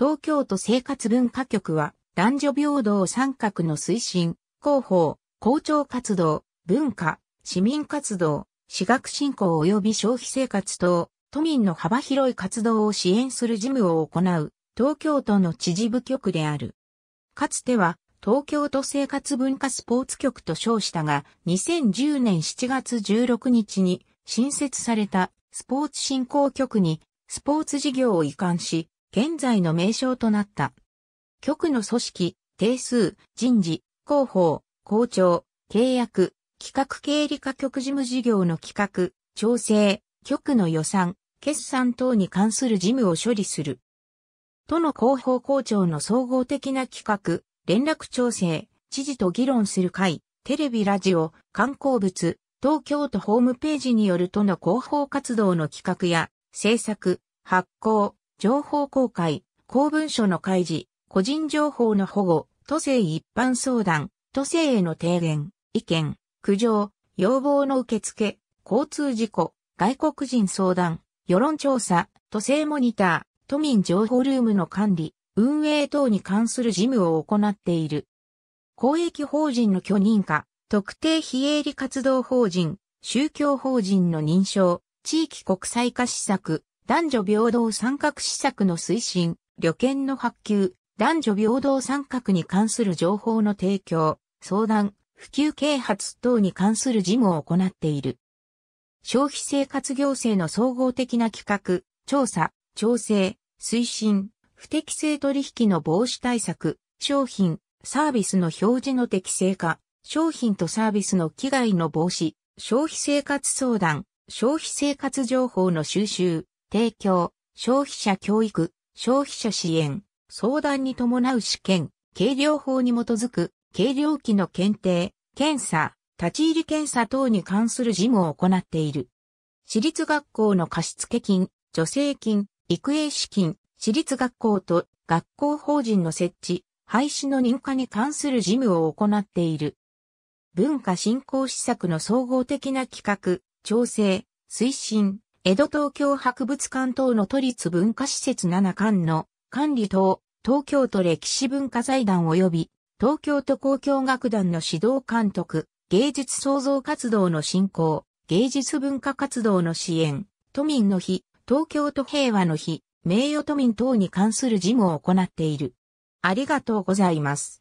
東京都生活文化局は男女平等三角の推進、広報、校長活動、文化、市民活動、私学振興及び消費生活等、都民の幅広い活動を支援する事務を行う東京都の知事部局である。かつては東京都生活文化スポーツ局と称したが、2010年7月16日に新設されたスポーツ振興局にスポーツ事業を移管し、現在の名称となった。局の組織、定数、人事、広報、校長、契約、企画経理課局事務事業の企画、調整、局の予算、決算等に関する事務を処理する。都の広報校長の総合的な企画、連絡調整、知事と議論する会、テレビラジオ、観光物、東京都ホームページによる都の広報活動の企画や、制作、発行、情報公開、公文書の開示、個人情報の保護、都政一般相談、都政への提言、意見、苦情、要望の受付、交通事故、外国人相談、世論調査、都政モニター、都民情報ルームの管理、運営等に関する事務を行っている。公益法人の許認可、特定非営利活動法人、宗教法人の認証、地域国際化施策、男女平等参画施策の推進、旅券の発給、男女平等参画に関する情報の提供、相談、普及啓発等に関する事務を行っている。消費生活行政の総合的な企画、調査、調整、推進、不適正取引の防止対策、商品、サービスの表示の適正化、商品とサービスの危害の防止、消費生活相談、消費生活情報の収集、提供、消費者教育、消費者支援、相談に伴う試験、計量法に基づく計量器の検定、検査、立ち入り検査等に関する事務を行っている。私立学校の貸付金、助成金、育英資金、私立学校と学校法人の設置、廃止の認可に関する事務を行っている。文化振興施策の総合的な企画、調整、推進、江戸東京博物館等の都立文化施設7館の管理等、東京都歴史文化財団及び東京都交響楽団の指導監督、芸術創造活動の進行、芸術文化活動の支援、都民の日、東京都平和の日、名誉都民等に関する事務を行っている。ありがとうございます。